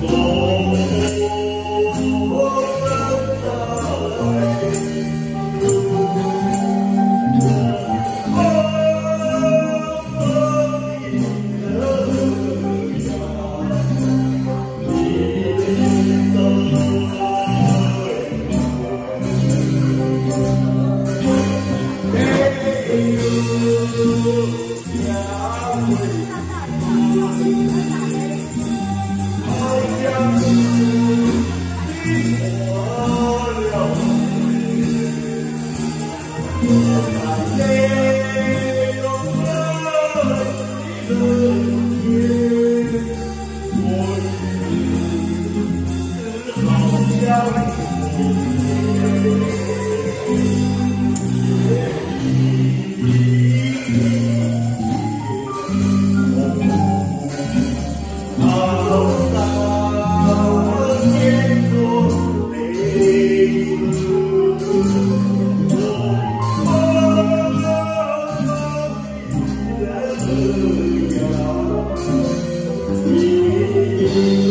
Lord. Thank you. 把头大了别说我心的人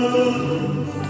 love.